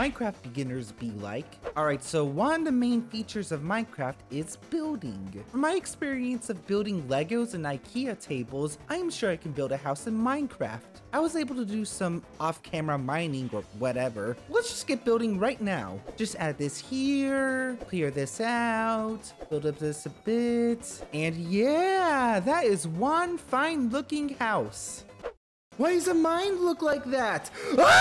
Minecraft beginners be like. Alright, so one of the main features of Minecraft is building. From my experience of building Legos and Ikea tables, I'm sure I can build a house in Minecraft. I was able to do some off-camera mining or whatever. Let's just get building right now. Just add this here, clear this out, build up this a bit, and yeah, that is one fine looking house. Why does a mine look like that? Ah!